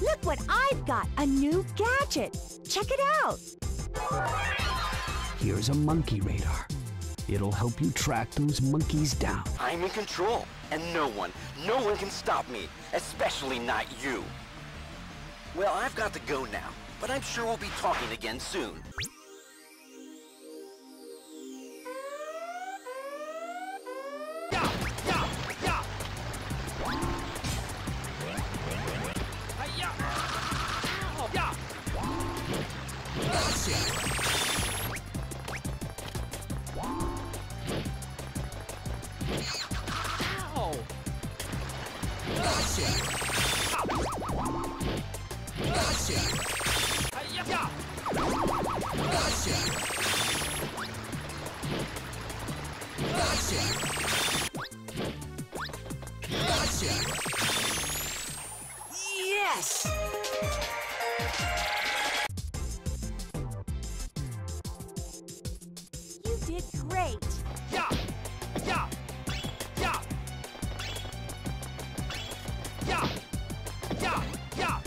Look what I've got! A new gadget! Check it out! Here's a monkey radar. It'll help you track those monkeys down. I'm in control, and no one, no one can stop me, especially not you. Well, I've got to go now, but I'm sure we'll be talking again soon. Yes! did great! Yeah! Yeah! Yeah! Yeah! Yeah! Yeah!